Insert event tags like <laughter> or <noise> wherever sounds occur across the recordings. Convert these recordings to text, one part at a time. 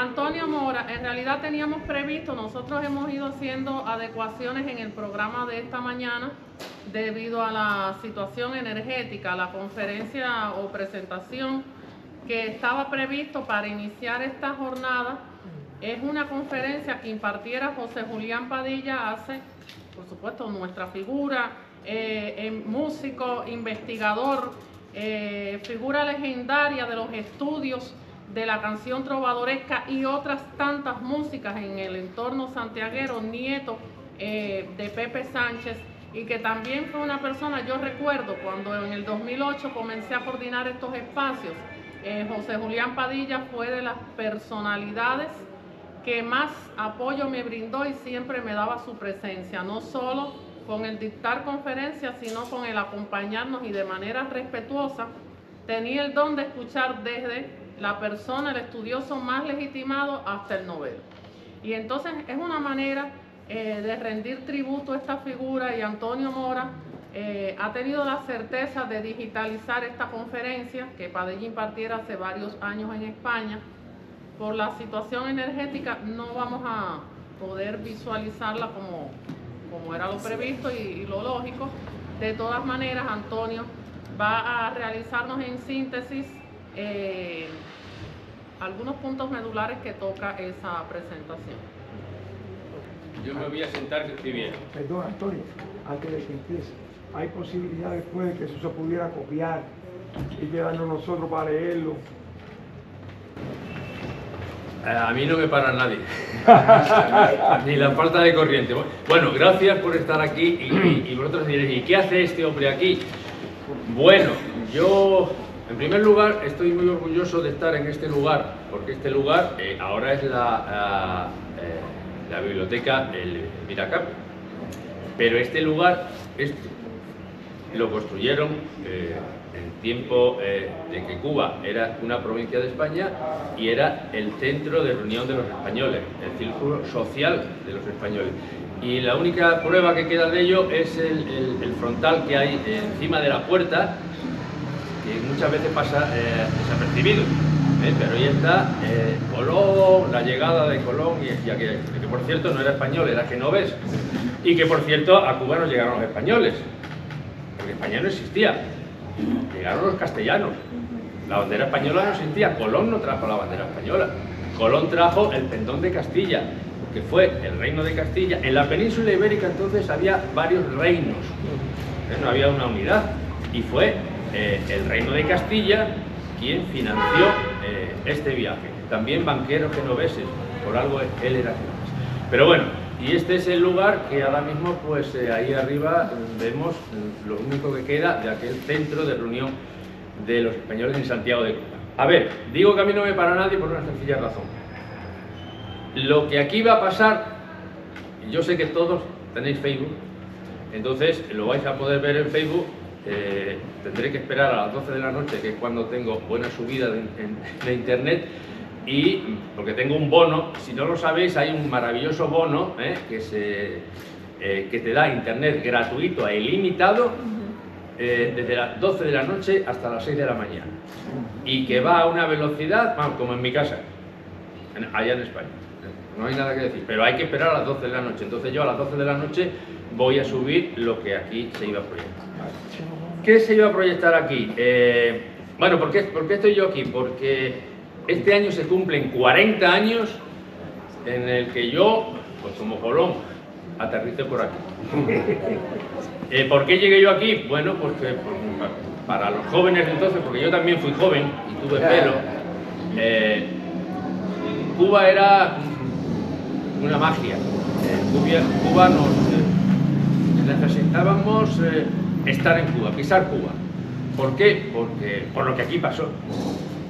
Antonio Mora, en realidad teníamos previsto, nosotros hemos ido haciendo adecuaciones en el programa de esta mañana debido a la situación energética, la conferencia o presentación que estaba previsto para iniciar esta jornada. Es una conferencia que impartiera José Julián Padilla hace, por supuesto, nuestra figura, eh, músico, investigador, eh, figura legendaria de los estudios de la canción trovadoresca y otras tantas músicas en el entorno santiaguero, nieto eh, de Pepe Sánchez, y que también fue una persona, yo recuerdo cuando en el 2008 comencé a coordinar estos espacios, eh, José Julián Padilla fue de las personalidades que más apoyo me brindó y siempre me daba su presencia, no solo con el dictar conferencias, sino con el acompañarnos y de manera respetuosa. Tenía el don de escuchar desde la persona, el estudioso más legitimado hasta el novelo. Y entonces es una manera eh, de rendir tributo a esta figura y Antonio Mora eh, ha tenido la certeza de digitalizar esta conferencia que Padilla impartiera hace varios años en España. Por la situación energética no vamos a poder visualizarla como, como era lo previsto y, lo lógico. De todas maneras, Antonio va a realizarnos en síntesis eh, algunos puntos medulares que toca esa presentación. Yo me voy a sentar que estoy bien. Perdón, Antonio, antes de que empiece, ¿hay posibilidad después de que eso se pudiera copiar y quedarnos nosotros para leerlo? Eh, a mí no me para nadie, <laughs> ni la falta de corriente. Bueno, gracias por estar aquí y, y vosotros diréis, ¿y qué hace este hombre aquí? Bueno, yo en primer lugar, estoy muy orgulloso de estar en este lugar, porque este lugar eh, ahora es la, eh, la biblioteca el Miracap. Pero este lugar lo construyeron eh, en tiempo de que Cuba era una provincia de España y era el centro de reunión de los españoles, el círculo social de los españoles. Y la única prueba que queda de ello es el frontal que hay encima de la puerta, muchas veces pasa eh, desapercibido. ¿eh? Pero ahí está eh, Colón, la llegada de Colón, y, que, por cierto no era español, era genovés. Y que por cierto a Cuba no llegaron los españoles, porque España no existía. Llegaron los castellanos. La bandera española no existía, Colón no trajo la bandera española. Colón trajo el pendón de Castilla, que fue el reino de Castilla. En la península ibérica entonces había varios reinos, no había una unidad. Y fue eh, el Reino de Castilla quien financió eh, este viaje. También banqueros genoveses, por algo él era genovés. Pero bueno, y este es el lugar que ahora mismo, pues eh, ahí arriba vemos lo único que queda de aquel centro de reunión de los españoles en Santiago de Cuba. A ver, digo que a mí no me para nadie por una sencilla razón. Lo que aquí va a pasar, yo sé que todos tenéis Facebook, entonces lo vais a poder ver en Facebook eh, tendré que esperar a las 12 de la noche, que es cuando tengo buena subida de, internet, y porque tengo un bono, si no lo sabéis, hay un maravilloso bono eh, que, se, eh, que te da internet gratuito e ilimitado desde las 12 de la noche hasta las 6 de la mañana. Y que va a una velocidad, como en mi casa, allá en España. No hay nada que decir, pero hay que esperar a las 12 de la noche. Entonces yo a las 12 de la noche voy a subir lo que aquí se iba a proyectar. ¿Qué se iba a proyectar aquí? Eh, bueno, ¿por qué, estoy yo aquí? Porque este año se cumplen 40 años en el que yo, pues como Colón, aterricé por aquí. <laughs> Eh, ¿Por qué llegué yo aquí? Bueno, porque para los jóvenes entonces, porque yo también fui joven y tuve pelo, eh, Cuba era una magia. Cuba, nos necesitábamos estar en Cuba, pisar Cuba. ¿Por qué? Porque, por lo que aquí pasó.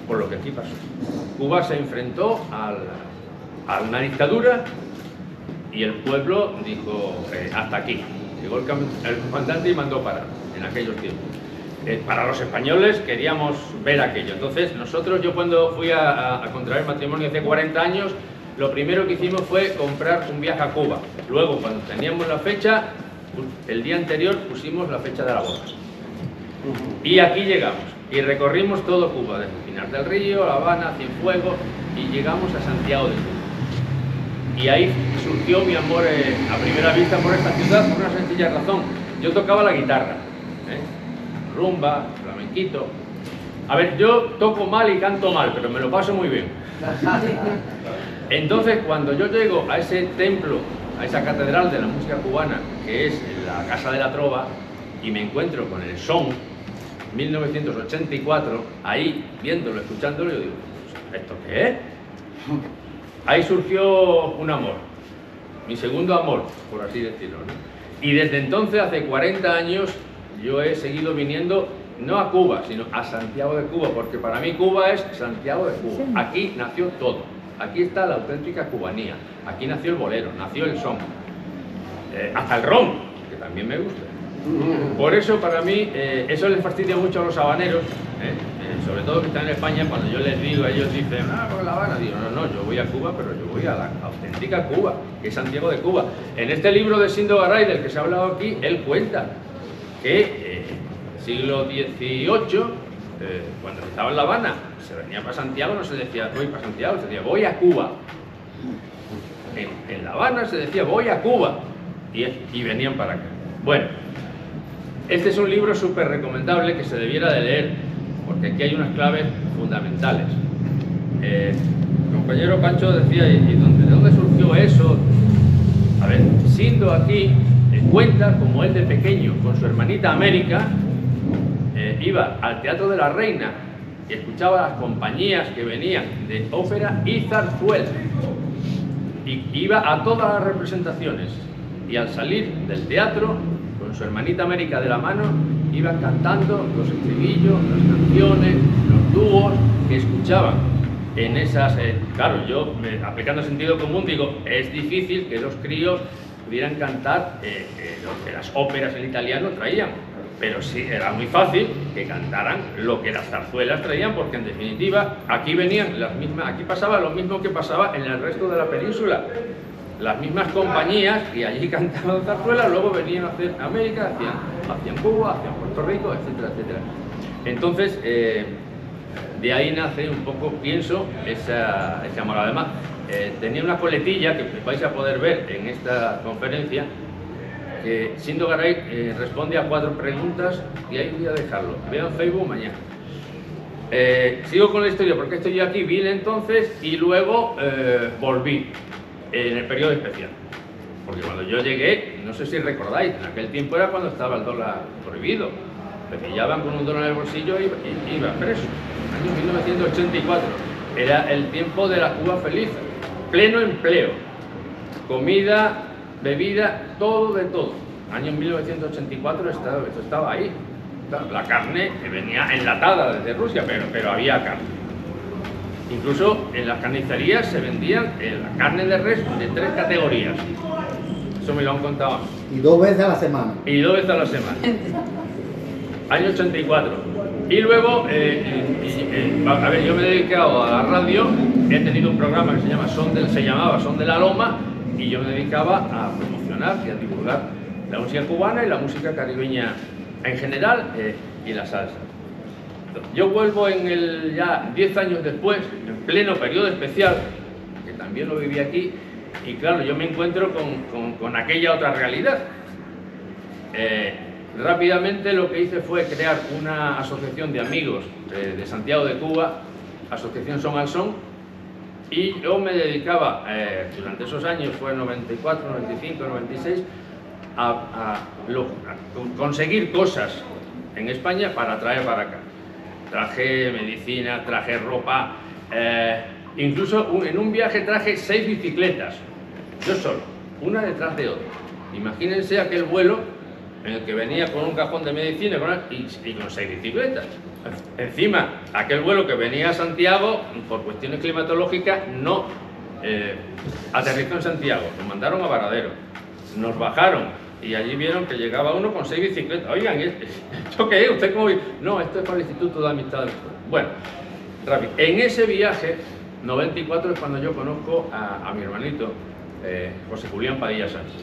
Por lo que aquí pasó. Cuba se enfrentó a una dictadura y el pueblo dijo eh, hasta aquí. Llegó el, comandante y mandó parar en aquellos tiempos. Eh, para los españoles queríamos ver aquello. Entonces nosotros, yo cuando fui a, a contraer matrimonio hace 40 años, lo primero que hicimos fue comprar un viaje a Cuba. Luego, cuando teníamos la fecha, el día anterior pusimos la fecha de la boda. Y aquí llegamos y recorrimos todo Cuba, desde Pinar del Río, La Habana, Cienfuegos, y llegamos a Santiago de Cuba. Y ahí surgió mi amor eh, a primera vista por esta ciudad por una sencilla razón. Yo tocaba la guitarra, ¿eh? rumba, flamenquito. A ver, yo toco mal y canto mal, pero me lo paso muy bien. <laughs> Entonces, cuando yo llego a ese templo, a esa catedral de la música cubana, que es la Casa de la Trova, y me encuentro con el son, 1984, ahí viéndolo, escuchándolo, yo digo, ¿esto qué es? Ahí surgió un amor, mi segundo amor, por así decirlo. Y desde entonces, hace 40 años, yo he seguido viniendo no a Cuba, sino a Santiago de Cuba, porque para mí Cuba es Santiago de Cuba. Aquí nació todo. Aquí está la auténtica cubanía. Aquí nació el bolero, nació el son. Eh, hasta el ron, que también me gusta. Por eso, para mí, eh, eso les fastidia mucho a los habaneros, ¿eh? sobre todo que están en España, cuando yo les digo, ellos dicen, ah, por La Habana, digo, no, no, yo voy a Cuba, pero yo voy a la auténtica Cuba, que es Santiago de Cuba. En este libro de Sindo Garay, del que se ha hablado aquí, él cuenta que siglo XVIII, eh, cuando estaba en La Habana, se venía para Santiago, no se decía voy para Santiago, se decía voy a Cuba. En, La Habana se decía voy a Cuba y, venían para acá. Bueno, este es un libro súper recomendable que se debiera de leer, porque aquí hay unas claves fundamentales. Eh, el compañero Pancho decía, ¿y dónde, de dónde surgió eso? A ver, siendo aquí, cuenta como él de pequeño, con su hermanita América, eh, iba al Teatro de la Reina y escuchaba las compañías que venían de ópera y zarzuela. Y iba a todas las representaciones. Y al salir del teatro, con su hermanita América de la mano, iba cantando los estribillos, las canciones, los dúos que escuchaban en esas... Eh, claro, yo, aplicando sentido común, digo, es difícil que los críos pudieran cantar eh, lo que las óperas en italiano traían pero sí, era muy fácil que cantaran lo que las zarzuelas traían, porque en definitiva aquí venían las mismas, aquí pasaba lo mismo que pasaba en el resto de la península. Las mismas compañías que allí <laughs> cantaban zarzuelas, luego venían a hacer América, hacían, Cuba, hacían Puerto Rico, etcétera, etcétera. Entonces, eh, de ahí nace un poco, pienso, ese amor. Además, eh, tenía una coletilla que vais a poder ver en esta conferencia, que Sindo Garay eh, responde a cuatro preguntas y ahí voy a dejarlo. Vean Facebook mañana. Eh, sigo con la historia porque estoy aquí, vine entonces y luego eh, volví en el periodo especial. Porque cuando yo llegué, no sé si recordáis, en aquel tiempo era cuando estaba el dólar prohibido. Me pillaban con un dólar en el bolsillo y iba preso. Año 1984. Era el tiempo de la Cuba feliz. Pleno empleo. Comida bebida, todo de todo. Año 1984 esto estaba ahí. La carne venía enlatada desde Rusia, pero, pero había carne. Incluso en las carnicerías se vendían eh, la carne de res de tres categorías. Eso me lo han contado. Y dos veces a la semana. Y dos veces a la semana. Año 84. Y luego, eh, eh, a ver, yo me he dedicado a la radio, he tenido un programa que se, llama Son del, se llamaba Son de la Loma, y yo me dedicaba a promocionar y a divulgar la música cubana y la música caribeña en general eh, y la salsa. Yo vuelvo en el ya 10 años después, en pleno periodo especial, que también lo viví aquí, y claro, yo me encuentro con, con, aquella otra realidad. Eh, rápidamente lo que hice fue crear una asociación de amigos de, de Santiago de Cuba, Asociación Son al Son, y yo me dedicaba, eh, durante esos años, fue 94, 95, 96, a, conseguir cosas en España para traer para acá. Traje medicina, traje ropa, eh, incluso en un viaje traje seis bicicletas, yo solo, una detrás de otra. Imagínense aquel vuelo en el que venía con un cajón de medicina y con seis bicicletas. Encima, aquel vuelo que venía a Santiago, por cuestiones climatológicas, no eh, aterrizó en Santiago, nos mandaron a Varadero, nos bajaron y allí vieron que llegaba uno con seis bicicletas. Oigan, <laughs> ¿esto qué es? ¿Usted cómo No, esto es para el Instituto de Amistad. Bueno, rápido. En ese viaje, 94 es cuando yo conozco a, mi hermanito, eh, José Julián Padilla Sánchez.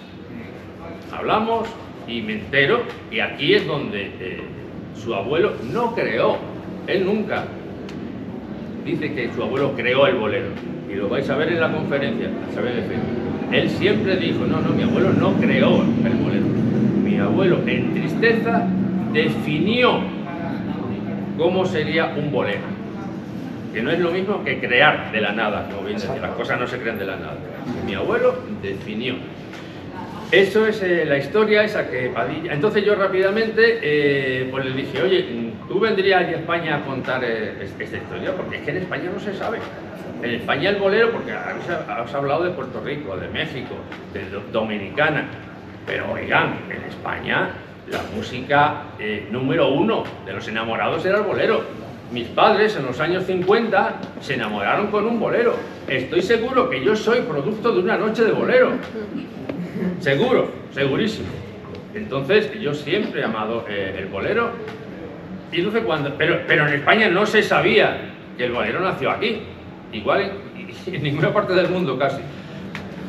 Hablamos y me entero, y aquí es donde... Eh, su abuelo no creó, él nunca dice que su abuelo creó el bolero. Y lo vais a ver en la conferencia, a saber de fe. Él siempre dijo, no, no, mi abuelo no creó el bolero. Mi abuelo en tristeza definió cómo sería un bolero. Que no es lo mismo que crear de la nada, como bien decía, las cosas no se crean de la nada. Mi abuelo definió. Eso es eh, la historia esa que Padilla... Entonces yo rápidamente eh, pues le dije, oye, ¿tú vendrías a España a contar eh, esta historia? Porque es que en España no se sabe. En España el bolero, porque has hablado de Puerto Rico, de México, de Dominicana, pero oigan, en España la música número uno de los enamorados era el bolero. Mis padres en los años 50 se enamoraron con un bolero. Estoy seguro que yo soy producto de una noche de bolero. Seguro, segurísimo. Entonces, yo siempre he amado eh, el bolero. Y entonces cuando, pero, pero en España no se sabía que el bolero nació aquí. Igual <laughs> en, ninguna parte del mundo casi.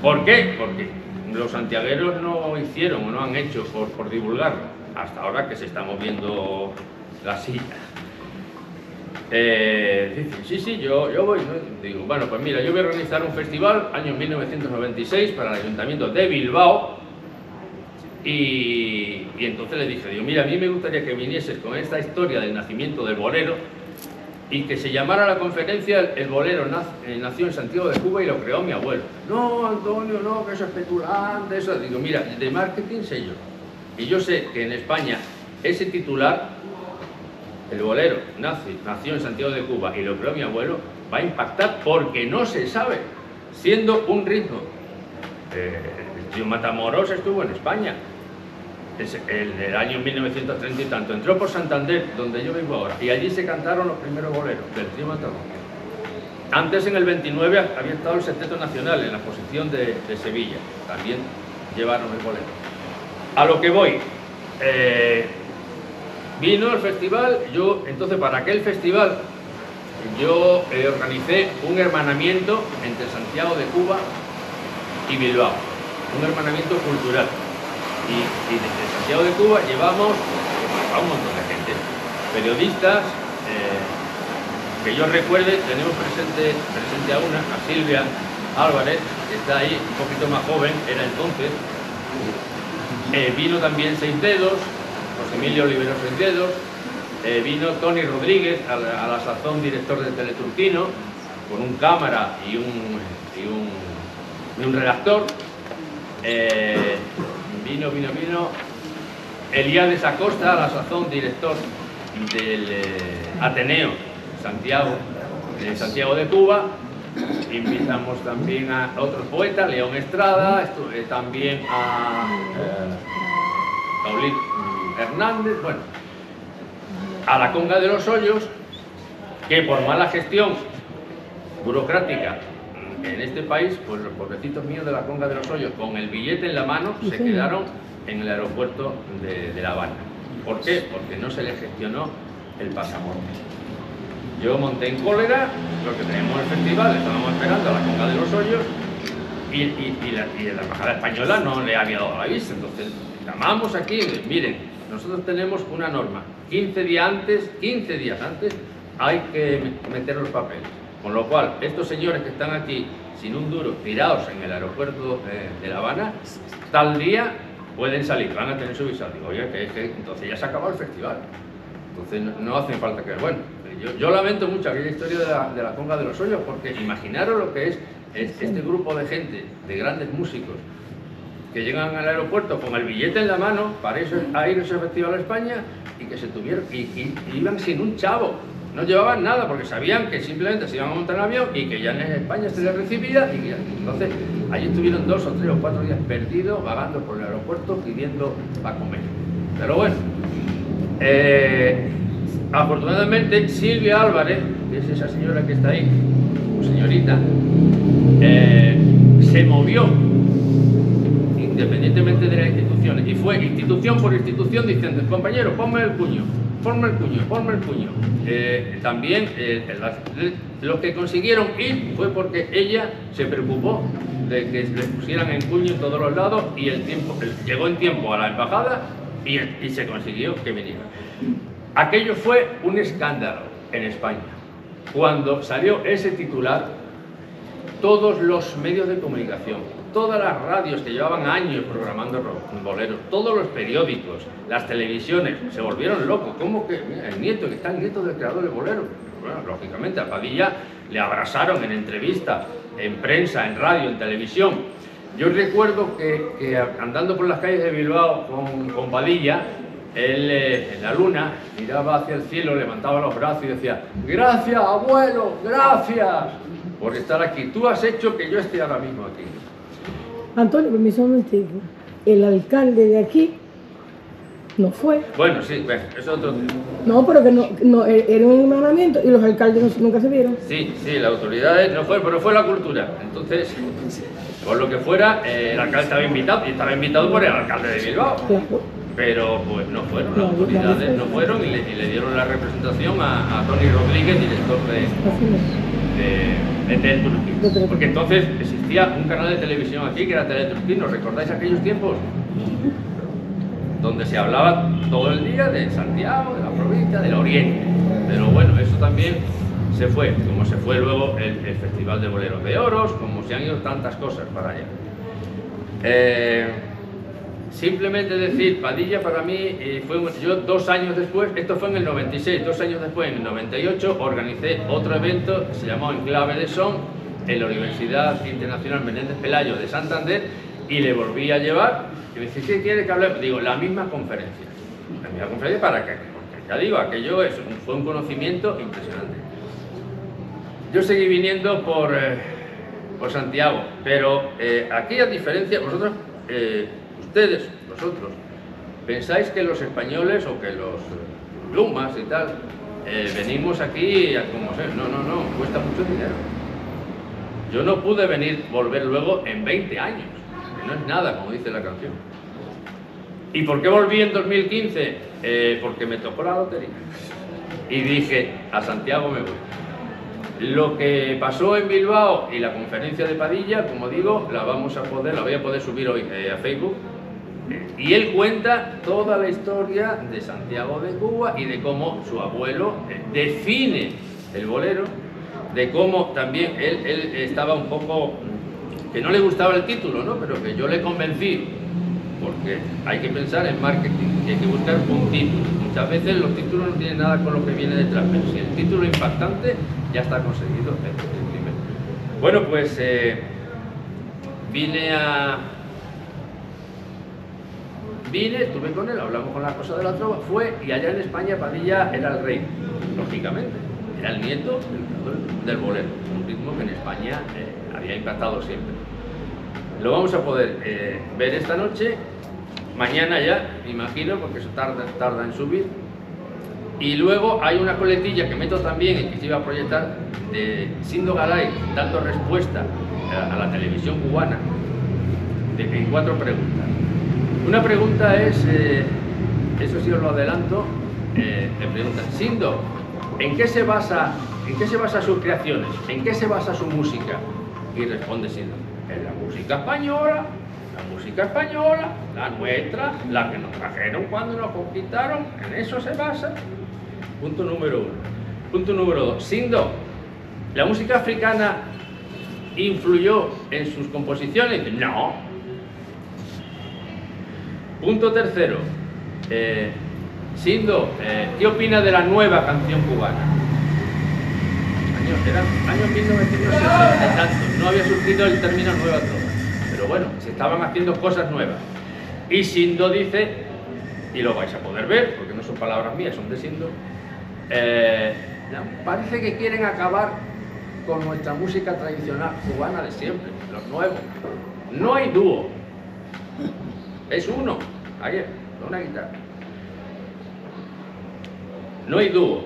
¿Por qué? Porque los santiagueros no hicieron o no han hecho por, por divulgarlo. Hasta ahora que se está moviendo la silla. Eh, sí, sí, yo, yo voy. Digo, bueno, pues mira, yo voy a organizar un festival, año 1996, para el Ayuntamiento de Bilbao. Y, entonces le dije, digo, mira, a mí me gustaría que vinieses con esta historia del nacimiento del bolero y que se llamara la conferencia El bolero eh, nació en Santiago de Cuba y lo creó mi abuelo. No, Antonio, no, que eso es especulante, eso. Digo, mira, de marketing sé yo. Y yo sé que en España ese titular el bolero nació en Santiago de Cuba y lo creó mi abuelo, va a impactar porque no se sabe, siendo un ritmo. Eh, Matamoros estuvo en España, en el año 1930 y tanto, entró por Santander, donde yo vivo ahora, y allí se cantaron los primeros boleros del trío Matamoros. Antes, en el 29, había estado el Septeto Nacional en la posición de, Sevilla, también llevaron el bolero. A lo que voy, eh, Vino el festival, yo entonces para aquel festival yo eh, organicé un hermanamiento entre Santiago de Cuba y Bilbao, un hermanamiento cultural. Y, desde Santiago de Cuba llevamos a un montón de gente, periodistas, eh, que yo recuerde, tenemos presente, presente a una, a Silvia Álvarez, que está ahí, un poquito más joven, era entonces. Eh, vino también Seis Dedos, Emilio Oliveros Dedos, eh, vino Tony Rodríguez, a la, sazón director de Teleturquino, con un cámara y un, y un, redactor. Eh, vino, vino, vino Elías Acosta, a la sazón director del eh, Ateneo Santiago, de Santiago de Cuba. Invitamos también a otros poetas, León Estrada, también a Paulito Hernández, bueno, a la conga de los hoyos, que por mala gestión burocrática en este país, pues los pobrecitos míos de la conga de los hoyos, con el billete en la mano, se quedaron en el aeropuerto de, La Habana. ¿Por qué? Porque no se les gestionó el pasaporte. Yo monté en cólera, lo que tenemos el festival, estábamos esperando a la conga de los hoyos y, la, y la embajada española no le había dado la vista. Entonces llamamos aquí, miren, nosotros tenemos una norma, 15 días antes, 15 días antes hay que meter los papeles. Con lo cual, estos señores que están aquí sin un duro, tirados en el aeropuerto de, La Habana, tal día pueden salir, van a tener su visado. Digo, oye, que, entonces ya se ha acabado el festival. Entonces no, hace falta que... Bueno, yo, lamento mucho aquella historia de la, de la Conga de los Hoyos, porque imaginaros lo que es este grupo de gente, de grandes músicos, que llegan al aeropuerto con el billete en la mano para irse a ir a ese festival a España y que se tuvieron y, iban sin un chavo. No llevaban nada porque sabían que simplemente se iban a montar en avión y que ya en España se les recibía y que entonces allí estuvieron dos o tres o cuatro días perdidos vagando por el aeropuerto pidiendo para comer. Pero bueno eh, afortunadamente Silvia Álvarez que es esa señora que está ahí señorita eh, se movió independientemente de las instituciones. Y fue institución por institución diciendo, compañero, ponme el puño, ponme el puño, ponme el puño. Eh, también eh, lo que consiguieron ir fue porque ella se preocupó de que les pusieran en puño en todos los lados y el tiempo llegó en tiempo a la embajada y, y se consiguió que viniera. Aquello fue un escándalo en España. cuando salió ese titular, todos los medios de comunicación, todas las radios que llevaban años programando boleros, todos los periódicos, las televisiones, se volvieron locos. ¿Cómo que el nieto, que está el nieto del creador de bolero? Bueno, lógicamente a Padilla le abrazaron en entrevista, en prensa, en radio, en televisión. Yo recuerdo que, andando por las calles de Bilbao con, con Padilla, él eh, en la luna miraba hacia el cielo, levantaba los brazos y decía, gracias abuelo, gracias por estar aquí. Tú has hecho que yo esté ahora mismo aquí. Antonio, permiso un. El alcalde de aquí no fue. Bueno, sí, bueno, es otro No, pero que no, no e-, era un emanamiento y los alcaldes nunca se vieron. Sí, sí, las autoridades no fue, pero fue la cultura. Entonces, por lo que fuera, eh, el alcalde estaba invitado y estaba invitado por el alcalde de Bilbao. Pero pues no fueron, las autoridades no fueron y le, dieron la representación a, Tony Rodríguez, director de, de, de Porque entonces existía un canal de televisión aquí que era Teleturquí, ¿nos recordáis aquellos tiempos? <laughs> Donde se hablaba todo el día de Santiago, de la provincia, del Oriente. Pero bueno, eso también se fue, como se fue luego el, Festival de Boleros de Oros, como se han ido tantas cosas para allá. Eh, simplemente decir, Padilla para mí, eh, fue yo dos años después, esto fue en el 96, dos años después, en el 98, organicé otro evento, se llamó Enclave de Son, en la Universidad Internacional Menéndez Pelayo de Santander, y le volví a llevar, y me dice, ¿qué quiere que hable? Digo, la misma conferencia. La misma conferencia para qué? Porque ya digo, aquello es, fue un conocimiento impresionante. Yo seguí viniendo por, eh, por Santiago, pero eh, aquí a diferencia, vosotros, ustedes, vosotros, pensáis que los españoles o que los plumas y tal, venimos aquí a como. No, no, no, cuesta mucho dinero. Yo no pude venir, volver luego en 20 años, no es nada, como dice la canción. ¿Y por qué volví en 2015? porque me tocó la lotería. Y dije, a Santiago me voy. Lo que pasó en Bilbao y la conferencia de Padilla, como digo, la vamos a poder, la voy a poder subir hoy eh, a Facebook. Y él cuenta toda la historia de Santiago de Cuba y de cómo su abuelo eh, define el bolero, de cómo también él, estaba un poco, que no le gustaba el título, ¿no? pero que yo le convencí porque hay que pensar en marketing y hay que buscar un título. Muchas veces los títulos no tienen nada con lo que viene detrás, pero si el título es impactante, ya está conseguido el, primer. Bueno, pues eh, vine a... Vine, estuve con él, hablamos con las cosas de la trova, fue y allá en España Padilla era el rey, lógicamente, era el nieto del, bolero, un ritmo que en España eh, había impactado siempre. Lo vamos a poder eh, ver esta noche, mañana ya, me imagino, porque eso tarda, tarda en subir. Y luego hay una coletilla que meto también y que se iba a proyectar de Sindo Galay dando respuesta a, la televisión cubana de, en cuatro preguntas. Una pregunta es, eh, eso sí os lo adelanto, eh, le preguntan, Sindo, ¿en qué se basa, en qué se basa sus creaciones? ¿En qué se basa su música? Y responde Sindo, en la música española, la música española, la nuestra, la que nos trajeron cuando nos conquistaron, en eso se basa. Punto número uno. Punto número dos. Sindo, ¿la música africana influyó en sus composiciones? No. Punto tercero. Eh, Sindo, eh, ¿qué opina de la nueva canción cubana? Año, era año 1960 no había surgido el término nueva trova. Pero bueno, se estaban haciendo cosas nuevas. Y Sindo dice, y lo vais a poder ver, porque no son palabras mías, son de Sindo, eh, parece que quieren acabar con nuestra música tradicional cubana de siempre, los nuevos. No hay dúo, es uno, ayer, una guitarra. No hay dúo.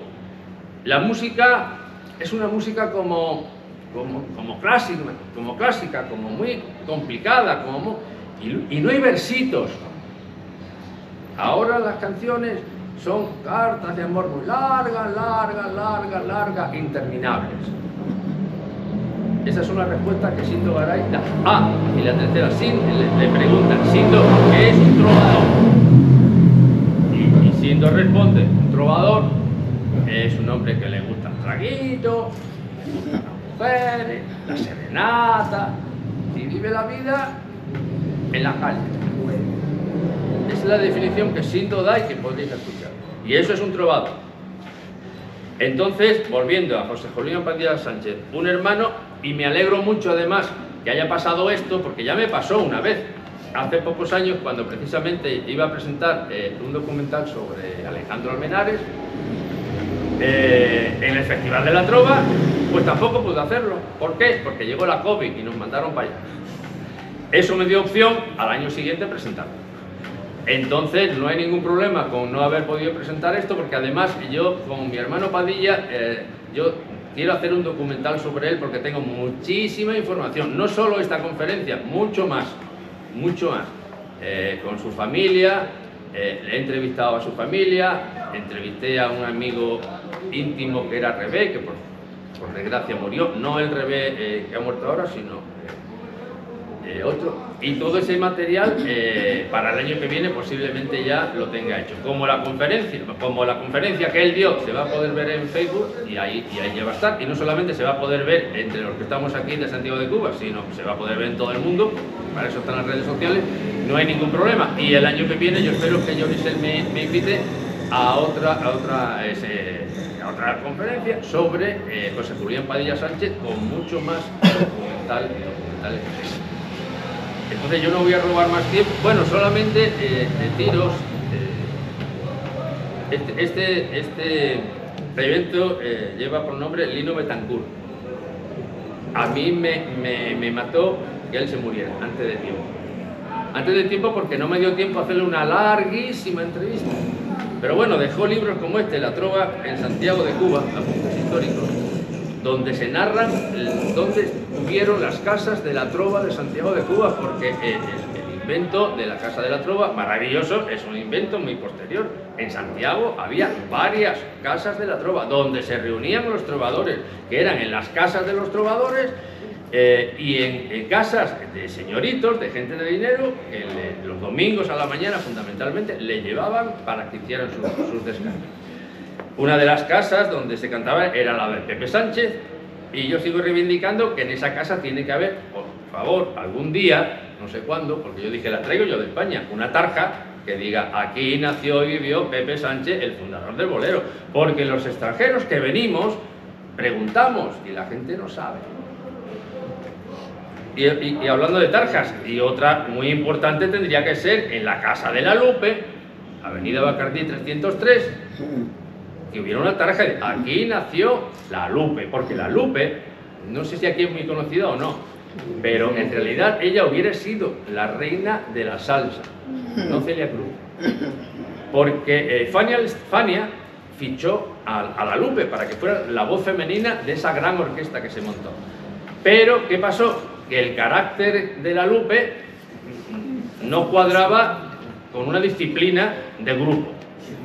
La música es una música como, como, clásica, como clásica, como muy complicada, como y, y no hay versitos. Ahora las canciones son cartas de amor muy largas, largas, largas, largas, interminables. Esa es una respuesta que Sindo Garay da. Ah, y la tercera, Sin, le, preguntan, Sindo, ¿qué un trovador? Y, Sindo responde, un trovador es un hombre que le gusta traguito, la mujer, la serenata, y vive la vida en la calle. Es la definición que Sindo da y que podréis escuchar. Y eso es un trovado. Entonces, volviendo a José Jolín Padilla Sánchez, un hermano, y me alegro mucho además que haya pasado esto, porque ya me pasó una vez, hace pocos años, cuando precisamente iba a presentar eh, un documental sobre Alejandro Almenares, eh, en el Festival de la Trova, pues tampoco pude hacerlo. ¿Por qué? Porque llegó la COVID y nos mandaron para allá. Eso me dio opción al año siguiente presentarlo. Entonces no hay ningún problema con no haber podido presentar esto porque además yo con mi hermano Padilla, eh, yo quiero hacer un documental sobre él porque tengo muchísima información, no solo esta conferencia, mucho más, mucho más, eh, con su familia, eh, le he entrevistado a su familia, entrevisté a un amigo íntimo que era Rebé, que por, por desgracia murió, no el Rebé que ha muerto ahora, sino eh. Y todo ese material eh, para el año que viene posiblemente ya lo tenga hecho. Como la conferencia, como la conferencia que él dio se va a poder ver en Facebook y ahí, y ahí ya va a estar. Y no solamente se va a poder ver entre los que estamos aquí de Santiago de Cuba, sino se va a poder ver en todo el mundo. Para eso están las redes sociales. No hay ningún problema. Y el año que viene yo espero que Jorisel me, me invite a otra, a otra, a otra conferencia sobre eh, José Julián Padilla Sánchez con mucho más documental, documental entonces yo no voy a robar más tiempo. Bueno, solamente eh, deciros, eh, este, este, este, evento eh, lleva por nombre Lino Betancourt. A mí me, me, mató que él se muriera antes de tiempo. Antes de tiempo porque no me dio tiempo a hacerle una larguísima entrevista. Pero bueno, dejó libros como este, La Trova en Santiago de Cuba, apuntes históricos, donde se narran dónde tuvieron las casas de la trova de Santiago de Cuba, porque el, invento de la Casa de la Trova, maravilloso, es un invento muy posterior. En Santiago había varias casas de la trova, donde se reunían los trovadores, que eran en las casas de los trovadores, eh, y en, casas de señoritos, de gente de dinero, que los domingos a la mañana fundamentalmente le llevaban para que hicieran sus, sus. Una de las casas donde se cantaba era la de Pepe Sánchez y yo sigo reivindicando que en esa casa tiene que haber, por favor, algún día, no sé cuándo, porque yo dije la traigo yo de España, una tarja que diga aquí nació y vivió Pepe Sánchez, el fundador del bolero, porque los extranjeros que venimos preguntamos y la gente no sabe. Y, hablando de tarjas, y otra muy importante tendría que ser en la Casa de la Lupe, Avenida Bacardí 303, que hubiera una tarja de aquí nació la Lupe, porque la Lupe, no sé si aquí es muy conocida o no, pero en realidad ella hubiera sido la reina de la salsa, no Celia Cruz. Porque eh, Fania, fichó a, a, la Lupe para que fuera la voz femenina de esa gran orquesta que se montó. Pero, ¿qué pasó? Que el carácter de la Lupe no cuadraba con una disciplina de grupo.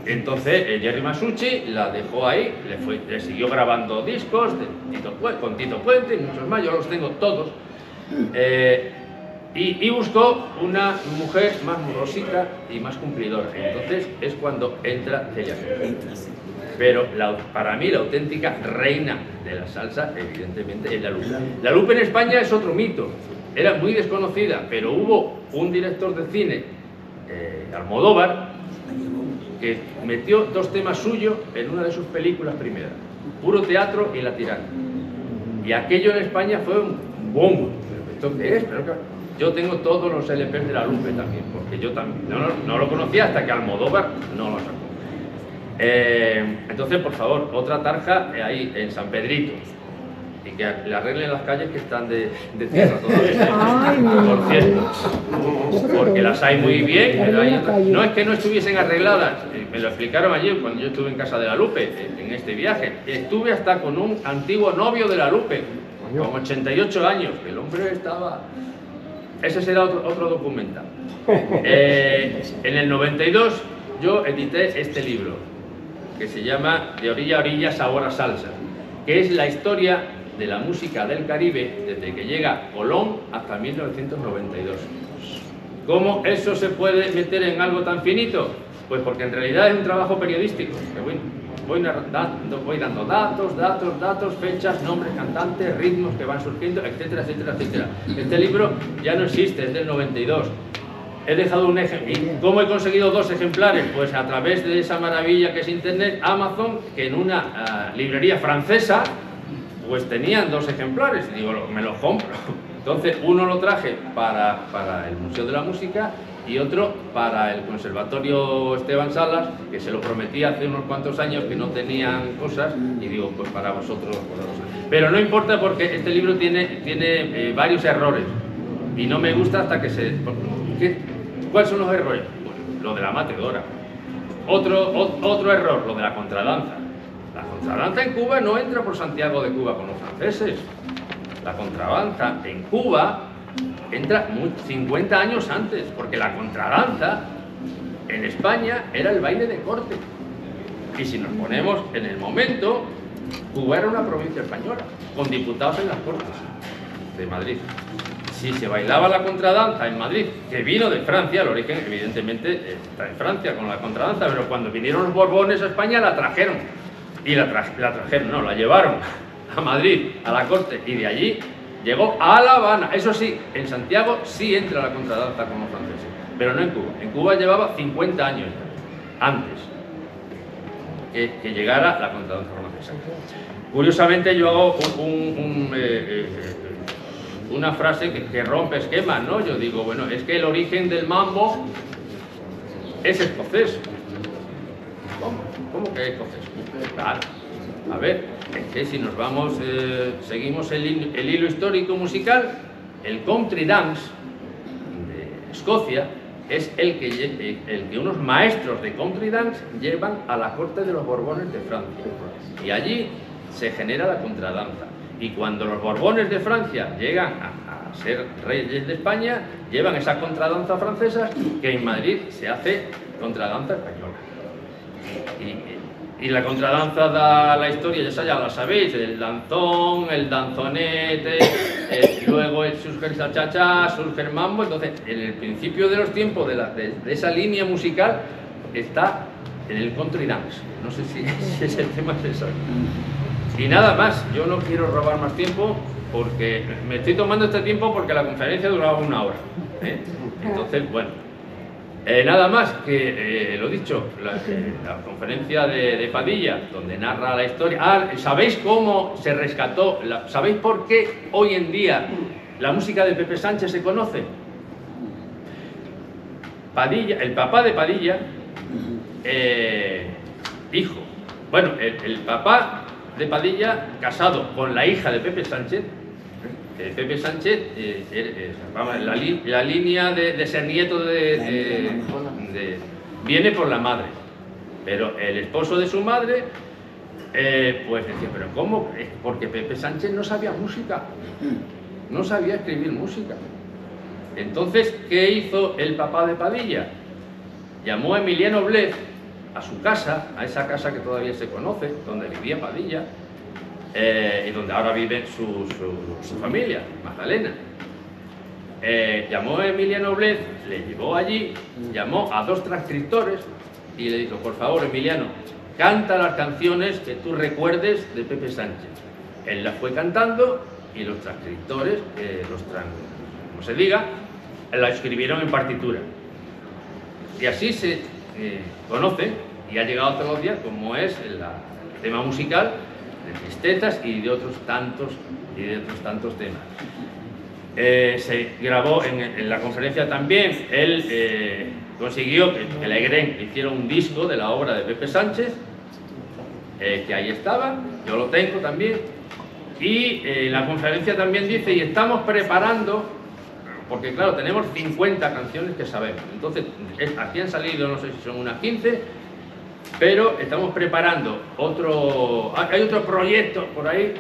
Entonces eh, Jerry Masucci la dejó ahí, le, fue, le siguió grabando discos de Tito, con Tito Puente y muchos más, yo los tengo todos. Eh, y, buscó una mujer más morosita y más cumplidora. Entonces es cuando entra Celia Pero para mí la auténtica reina de la salsa, evidentemente, es la Lupe. La Lupe en España es otro mito. Era muy desconocida, pero hubo un director de cine, eh, Almodóvar, que metió dos temas suyos en una de sus películas primeras, Puro Teatro y La Tirana. Y aquello en España fue un boom. Entonces, yo tengo todos los LPs de la Lupe también, porque yo también no, lo conocía hasta que Almodóvar no lo sacó. Eh, entonces, por favor, otra tarja ahí en San Pedrito, y que le arreglen las calles que están de, tierra todavía. <laughs> Por cierto, porque las hay muy bien, no es que no estuviesen arregladas, eh, me lo explicaron ayer cuando yo estuve en casa de la Lupe, eh, en este viaje. Estuve hasta con un antiguo novio de la Lupe, con 88 años, que el hombre estaba... Ese será otro, otro documental. <laughs> Eh, en el 92 yo edité este libro, que se llama De orilla a orilla, sabor a salsa, que es la historia de la música del Caribe desde que llega Colón hasta 1992. ¿Cómo eso se puede meter en algo tan finito? Pues porque en realidad es un trabajo periodístico. voy, dando, voy dando datos, datos, datos, fechas, nombres, cantantes, ritmos que van surgiendo, etcétera, etcétera, etcétera. Este libro ya no existe, es del 92. He dejado un ejemplo. ¿Y cómo he conseguido dos ejemplares? Pues a través de esa maravilla que es Internet, Amazon, que en una ah, librería francesa, pues tenían dos ejemplares. Y digo, me los compro. <laughs> Entonces, uno lo traje para, para el Museo de la Música y otro para el Conservatorio Esteban Salas, que se lo prometí hace unos cuantos años que no tenían cosas, y digo, pues para vosotros, Pero no importa porque este libro tiene, tiene eh, varios errores, y no me gusta hasta que se... ¿Cuáles son los errores? lo de la matedora. Otro, otro error, lo de la contradanza. La contradanza en Cuba no entra por Santiago de Cuba con los franceses. La contradanza en Cuba entra 50 años antes, porque la contradanza en España era el baile de corte. Y si nos ponemos en el momento, Cuba era una provincia española, con diputados en las cortes de Madrid. Si se bailaba la contradanza en Madrid, que vino de Francia, el origen evidentemente está en Francia con la contradanza, pero cuando vinieron los Borbones a España la trajeron. Y la, trajeron, no, la llevaron a Madrid, a la corte, y de allí Llegó a La Habana. Eso sí, en Santiago sí entra la contradanza como franceses, pero no en Cuba. En Cuba llevaba 50 años antes que, llegara la contradanza francesa. Curiosamente yo hago eh, eh, una frase que, rompe esquemas, ¿no? Yo digo, bueno, es que el origen del mambo es escocés. ¿Cómo? ¿Cómo que es escocés? Claro. A ver, es que si nos vamos, eh, seguimos el, hilo histórico musical, el country dance de Escocia es el que, el que unos maestros de country dance llevan a la corte de los Borbones de Francia. Y allí se genera la contradanza. Y cuando los Borbones de Francia llegan a, a ser reyes de España, llevan esa contradanza francesa que en Madrid se hace contradanza española. Y, la contradanza da la historia, esa ya la sabéis, el danzón, el danzonete, luego surge el cha surge el mambo, entonces en el principio de los tiempos de, esa línea musical está en el country dance, no sé si, <laughs> es el tema exacto. Y nada más, yo no quiero robar más tiempo porque me estoy tomando este tiempo porque la conferencia duraba una hora. ¿eh? Entonces, bueno. Eh, nada más que, eh, lo dicho, la, eh, conferencia de, Padilla, donde narra la historia. Ah, ¿sabéis cómo se rescató? ¿Sabéis por qué hoy en día la música de Pepe Sánchez se conoce? Padilla, el papá de Padilla, hijo, bueno, el papá de Padilla, casado con la hija de Pepe Sánchez, Pepe Sánchez, eh, eh, eh, la, línea de, ser nieto de, viene por la madre, pero el esposo de su madre, pues decía, pero ¿cómo? Porque Pepe Sánchez no sabía música, no sabía escribir música. Entonces, ¿qué hizo el papá de Padilla? Llamó a Emiliano Blez a su casa, a esa casa que todavía se conoce, donde vivía Padilla, eh, y donde ahora vive su, familia, Magdalena. Eh, llamó a Emiliano Blez, le llevó allí, llamó a dos transcriptores y le dijo, por favor Emiliano, canta las canciones que tú recuerdes de Pepe Sánchez. Él las fue cantando y los transcriptores, eh, los como se diga, la escribieron en partitura. Y así se conoce y ha llegado todos los días como es el tema musical de Tristetas y de otros tantos, y de otros tantos temas. Eh, se grabó en, la conferencia también, él eh, consiguió que, el EGREN hiciera un disco de la obra de Pepe Sánchez, eh, que ahí estaba, yo lo tengo también, y en la conferencia también dice, y estamos preparando, porque claro, tenemos 50 canciones que sabemos, entonces aquí han salido, no sé si son unas 15, pero estamos preparando otro, hay otro proyecto por ahí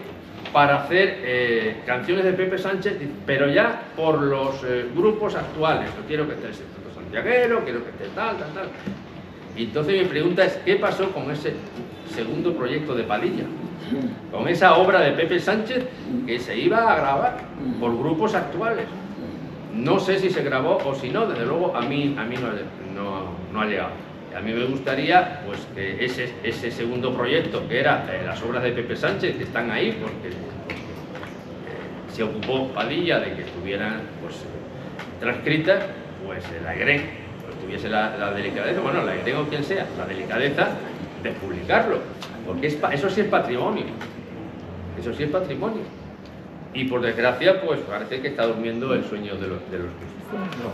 para hacer eh, canciones de Pepe Sánchez, pero ya por los eh, grupos actuales. No quiero que esté el Sector Santiaguero, quiero que esté tal, tal, tal. Y entonces mi pregunta es, ¿qué pasó con ese segundo proyecto de Padilla? Con esa obra de Pepe Sánchez que se iba a grabar por grupos actuales. No sé si se grabó o si no, desde luego a mí, a mí no ha llegado. A mí me gustaría pues, que ese, ese segundo proyecto, que era eh, las obras de Pepe Sánchez, que están ahí, porque se ocupó Padilla de que estuvieran pues, transcritas, pues la EGREN pues, tuviese la, la delicadeza, bueno, la EGREN o quien sea, la delicadeza de publicarlo, porque eso sí es patrimonio, eso sí es patrimonio. Y por desgracia, pues parece que está durmiendo el sueño de los, de los.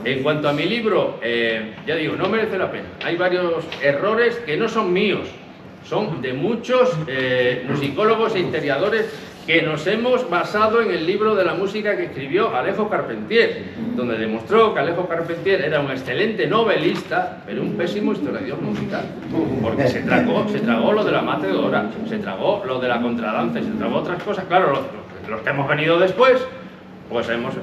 En cuanto a mi libro, eh, ya digo, no merece la pena. Hay varios errores que no son míos, son de muchos eh, musicólogos e historiadores que nos hemos basado en el libro de la música que escribió Alejo Carpentier, donde demostró que Alejo Carpentier era un excelente novelista, pero un pésimo historiador musical, porque se tragó, se tragó lo de la matedora, se tragó lo de la contradanza, se tragó otras cosas. Claro, los, los que hemos venido después, pues hemos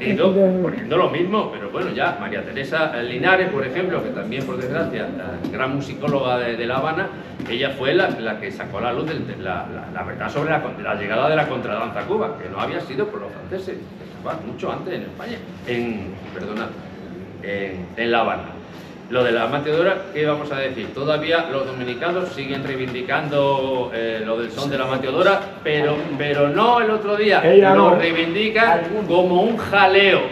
ido poniendo lo mismo, pero bueno, ya María Teresa Linares, por ejemplo, que también, por desgracia, la gran musicóloga de, La Habana, ella fue la, la que sacó a la luz de la, la- la verdad sobre la, llegada de la contradanza a Cuba, que no había sido por los franceses, mucho antes en España, en, perdonad, en, en La Habana. Lo de la mateadora, ¿qué vamos a decir? Todavía los dominicanos siguen reivindicando eh, lo del son de la mateadora, pero, pero no el otro día, Ella lo no. reivindican como un jaleo.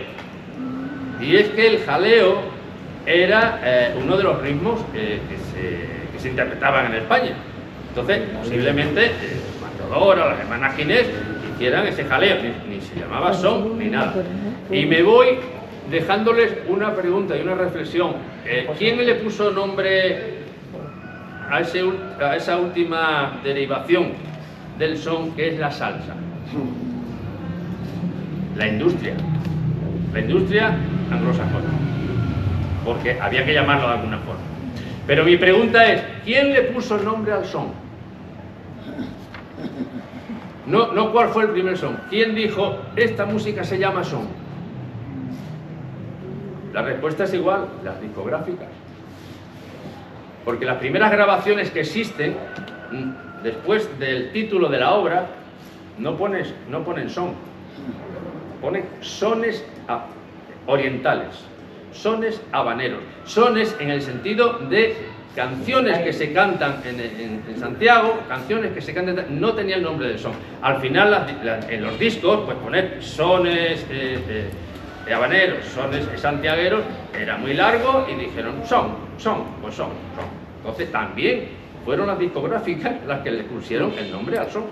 Y es que el jaleo era eh, uno de los ritmos eh, que, se, que se interpretaban en España. Entonces, posiblemente, Mateadora, las hermanas Ginés, hicieran ese jaleo, ni, ni se llamaba son ni nada. Y me voy dejándoles una pregunta y una reflexión. Eh, ¿Quién le puso nombre a, ese ul- a esa última derivación del son que es la salsa? La industria. La industria anglosajona. Porque había que llamarlo de alguna forma. Pero mi pregunta es, ¿quién le puso el nombre al son? No, no cuál fue el primer son. ¿Quién dijo, esta música se llama son? La respuesta es igual, las discográficas. Porque las primeras grabaciones que existen, mm, después del título de la obra, no, pones, no ponen son, ponen sones orientales, sones habaneros, sones en el sentido de canciones que se cantan en, Santiago, canciones que se cantan, no tenía el nombre del son. Al final en los discos, pues poner sones eh, eh, eh, habaneros, sones santiagueros, era muy largo y dijeron son, son, pues son, son. Entonces también fueron las discográficas las que le pusieron el nombre al son.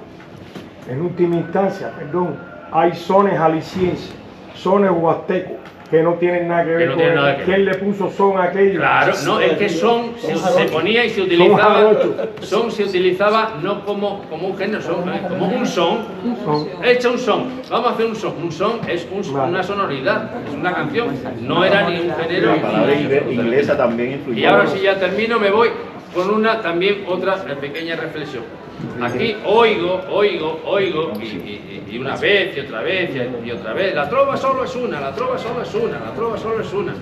En última instancia, perdón, hay sones alicienses, sones huastecos, que no tienen nada que ver Que no con nada que ver. ¿Quién le puso son a aquello? Claro, no, es que son, se, Son se ponía y se utilizaba, son se utilizaba no como, como un género, son, eh, como un son, Son- hecha un son, vamos a hacer un son, un son es un- Vale. una sonoridad, es una canción, no era ni un género. La palabra ingle- inglesa también influyó. Y ahora si ya termino me voy con una también otra pequeña reflexión. Aquí oigo, oigo, oigo y, una vez y otra vez y, otra vez. La trova solo es una, la trova solo es una, la trova solo es una.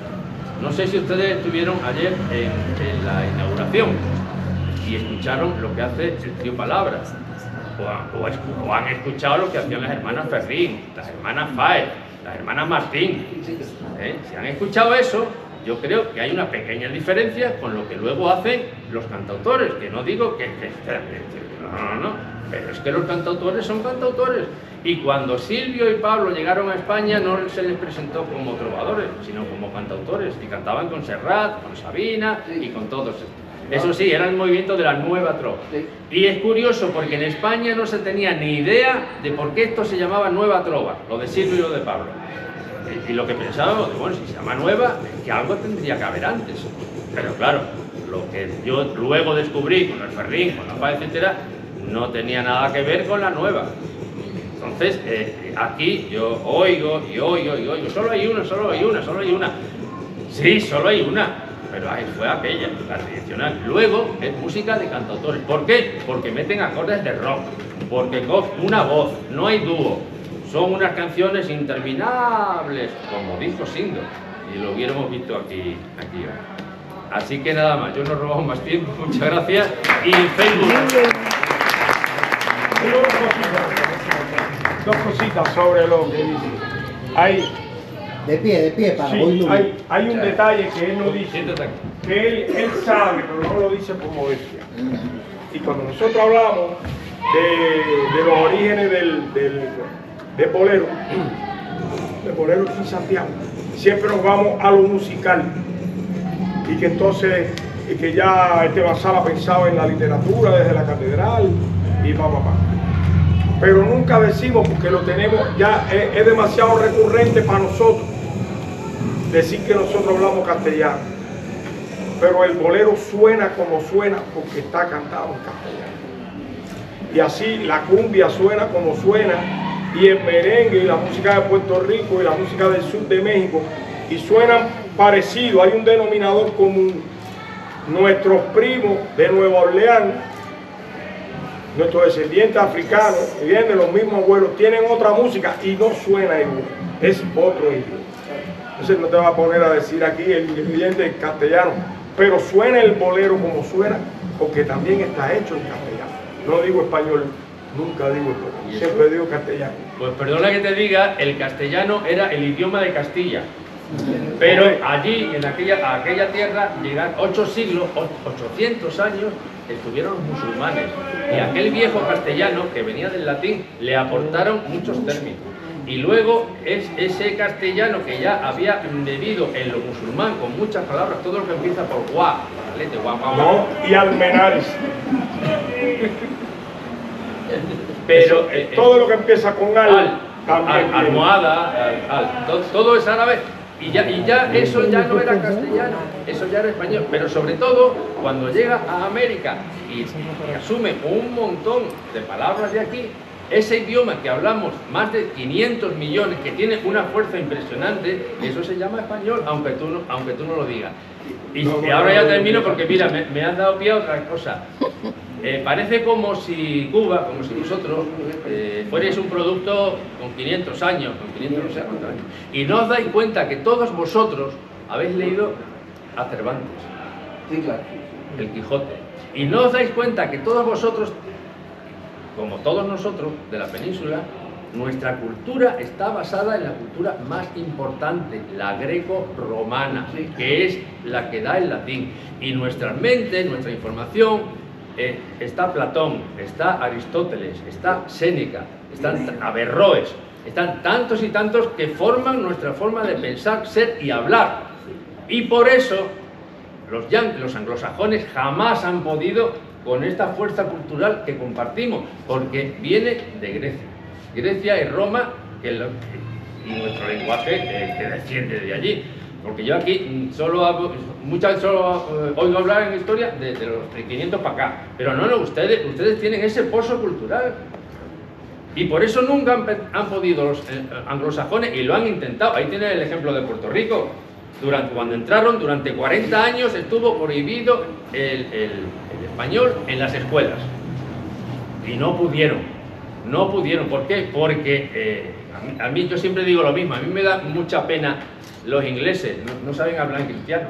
No sé si ustedes estuvieron ayer en, en la inauguración y escucharon lo que hace el tío Palabras. O han escuchado lo que hacían las hermanas Ferrín, las hermanas Faez, las hermanas Martín. ¿Eh? Si han escuchado eso, yo creo que hay una pequeña diferencia con lo que luego hacen los cantautores, que no digo que, no, no, no, pero es que los cantautores son cantautores. Y cuando Silvio y Pablo llegaron a España no se les presentó como trovadores, sino como cantautores, y cantaban con Serrat, con Sabina y con todos estos. Eso sí, era el movimiento de la nueva trova. Y es curioso porque en España no se tenía ni idea de por qué esto se llamaba nueva trova, lo de Silvio y lo de Pablo. Y lo que pensábamos, que, bueno, si se llama nueva, que algo tendría que haber antes. Pero claro, lo que yo luego descubrí con el Ferrín, con la paz, etcétera, no tenía nada que ver con la nueva. Entonces, eh, aquí yo oigo y oigo y oigo, solo hay una, solo hay una, solo hay una. Sí, solo hay una, pero ahí fue aquella, la tradicional. Luego es música de cantautores. ¿Por qué? Porque meten acordes de rock, porque una voz, no hay dúo. Son unas canciones interminables, como dijo Sindo, y lo hubiéramos visto aquí, aquí hoy. Así que nada más, yo no robo más tiempo, <laughs> muchas gracias. Y Facebook. Dos cositas sobre lo que dice. Hay De pie, de pie, para Sí, hay, hay un detalle que él no dice, que él, él sabe, pero no lo dice por modestia. Y cuando nosotros hablamos de, de los orígenes del, del, de bolero, de bolero aquí en Santiago, siempre nos vamos a lo musical. Y que entonces, y que ya Esteban Sala pensaba en la literatura desde la catedral y va, va. Pero nunca decimos, porque lo tenemos, ya es, es demasiado recurrente para nosotros decir que nosotros hablamos castellano. Pero el bolero suena como suena porque está cantado en castellano. Y así la cumbia suena como suena, y el merengue y la música de Puerto Rico y la música del sur de México, y suenan parecido, hay un denominador común. Nuestros primos de Nueva Orleans, nuestros descendientes africanos, vienen de los mismos abuelos, tienen otra música y no suena igual, es otro idioma. Entonces no te va a poner a decir aquí el ingrediente en castellano, pero suena el bolero como suena, porque también está hecho en castellano. No digo español, nunca digo ¿Y español, siempre digo castellano. Pues perdona que te diga, el castellano era el idioma de Castilla. Pero allí, en aquella, a aquella tierra, llegan ocho siglos, o- 800 años, estuvieron los musulmanes. Y aquel viejo castellano, que venía del latín, le aportaron muchos términos. Y luego es ese castellano que ya había bebido en lo musulmán, con muchas palabras, todo lo que empieza por guá, ¿vale? De guá, guá, guá. No, y Almenares. <laughs> Pero eh, Todo lo que empieza con al, al, también. al- viene. almohada, al, al, to- todo es árabe. Y ya, y ya eso ya no era castellano, eso ya era español. Pero sobre todo cuando llega a América y, y asume un montón de palabras de aquí, ese idioma que hablamos más de 500 millones, que tiene una fuerza impresionante, eso se llama español, aunque tú no, aunque tú no lo digas. Y, ahora ya no, termino no. porque mira, me, me has dado pie a otra cosa. Eh, parece como si Cuba, como si vosotros eh, fuerais un producto con 500 años, con 500 no sé cuántos años, y no os dais cuenta que todos vosotros habéis leído a Cervantes, Sí, claro. el Quijote, y no os dais cuenta que todos vosotros, como todos nosotros de la península, nuestra cultura está basada en la cultura más importante, la greco-romana, que es la que da el latín. Y nuestra mente, nuestra información, eh, está Platón, está Aristóteles, está Séneca, están Averroes, están tantos y tantos que forman nuestra forma de pensar, ser y hablar. Y por eso los, anglosajones jamás han podido con esta fuerza cultural que compartimos, porque viene de Grecia. Grecia y Roma, y nuestro lenguaje eh, que desciende de allí. Porque yo aquí solo muchas solo eh, oigo hablar en historia de, de los 500 para acá. Pero no, no, ustedes, ustedes tienen ese pozo cultural. Y por eso nunca han, podido los eh, anglosajones y lo han intentado. Ahí tienen el ejemplo de Puerto Rico. Durante, cuando entraron, durante 40 años estuvo prohibido el, el- español en las escuelas. Y no pudieron. No pudieron. ¿Por qué? Porque eh, a mí yo siempre digo lo mismo. A mí me da mucha pena los ingleses. No, no saben hablar cristiano.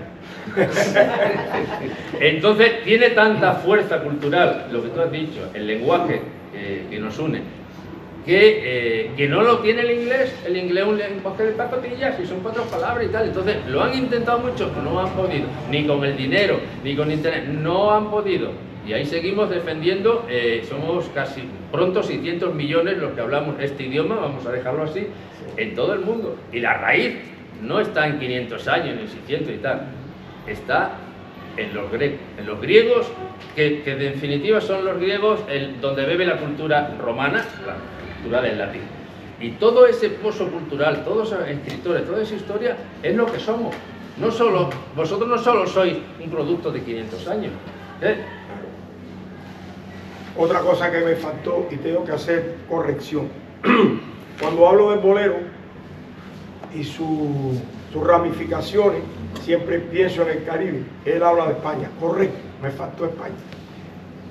<laughs> Entonces tiene tanta fuerza cultural, lo que tú has dicho, el lenguaje eh, que nos une, que, eh, que no lo tiene el inglés, el inglés es un lenguaje de pacotillas y son cuatro palabras y tal. Entonces lo han intentado mucho, no han podido, ni con el dinero, ni con internet, no han podido. Y ahí seguimos defendiendo, eh, somos casi pronto 600 millones los que hablamos este idioma, vamos a dejarlo así, en todo el mundo. Y la raíz no está en 500 años, ni 600 y tal, está en los, en los griegos, que, que de definitiva son los griegos donde bebe la cultura romana, la cultura del latín. Y todo ese pozo cultural, todos esos escritores, toda esa historia es lo que somos. No solo, vosotros no solo sois un producto de 500 años. ¿eh? Otra cosa que me faltó y tengo que hacer corrección. <clears throat> Cuando hablo del bolero y su- sus ramificaciones, siempre pienso en el Caribe. Él habla de España. Correcto, me faltó España.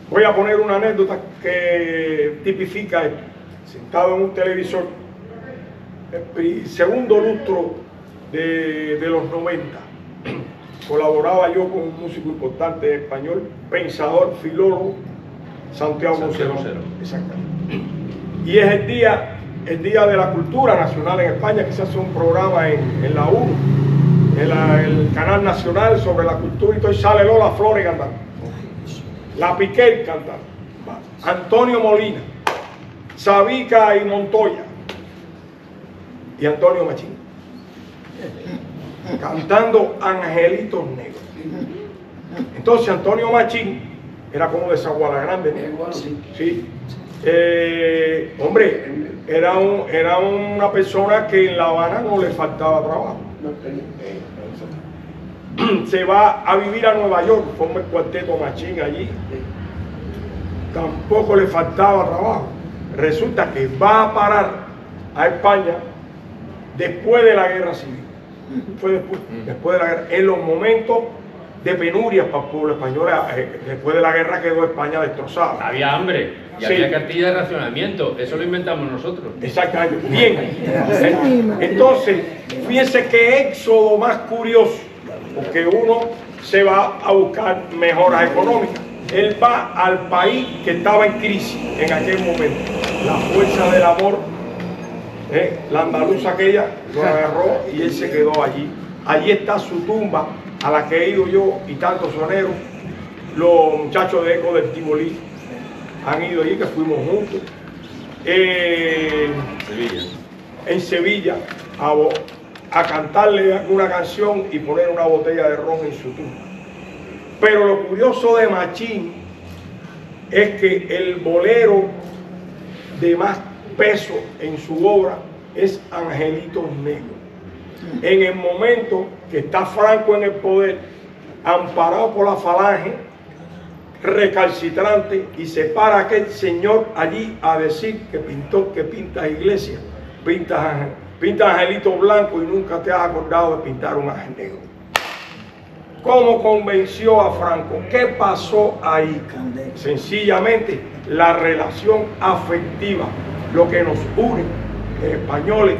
Voy a poner una anécdota que tipifica esto. Sentado en un televisor, el segundo lustro de, de los 90, <clears throat> colaboraba yo con un músico importante español, pensador, filólogo, Santiago Santiago. Mocero. Exactamente. Y es el día el Día de la Cultura Nacional en España, que se hace un programa en, en la 1, en la- el canal nacional sobre la cultura, y entonces sale Lola Flores cantando, La Piqué cantando, Antonio Molina, Sabica y Montoya, y Antonio Machín, cantando Angelitos Negros. Entonces Antonio Machín era como de Zaguala Grande, ¿no? Sí. Eh, hombre, era, un, era una persona que en La Habana no le faltaba trabajo. <clears throat> Se va a vivir a Nueva York, forma el cuarteto Machín allí. Tampoco le faltaba trabajo. Resulta que va a parar a España después de la guerra civil. Fue después, después de la guerra, en los momentos de penuria para el pueblo español. eh, Después de la guerra quedó España destrozada. Había hambre y Sí. había cantidad de racionamiento. Eso lo inventamos nosotros. Exactamente. Bien. Entonces, fíjense qué éxodo más curioso, porque uno se va a buscar mejoras económicas. Él va al país que estaba en crisis en aquel momento. La fuerza del amor, ¿eh? la andaluza aquella, lo agarró y él se quedó allí. Allí está su tumba, a la que he ido yo y tantos soneros. Los muchachos de Eco del Tibolí han ido allí, que fuimos juntos. Eh, Sevilla. en Sevilla a, a cantarle una canción y poner una botella de ron en su tumba. Pero lo curioso de Machín es que el bolero de más peso en su obra es Angelitos Negros. En el momento que está Franco en el poder, amparado por la falange, recalcitrante, y se para aquel señor allí a decir que pintor que pinta iglesia, pintas pintas angelito blanco y nunca te has acordado de pintar un ángel negro. ¿Cómo convenció a Franco? ¿Qué pasó ahí? Sencillamente la relación afectiva, lo que nos une, españoles,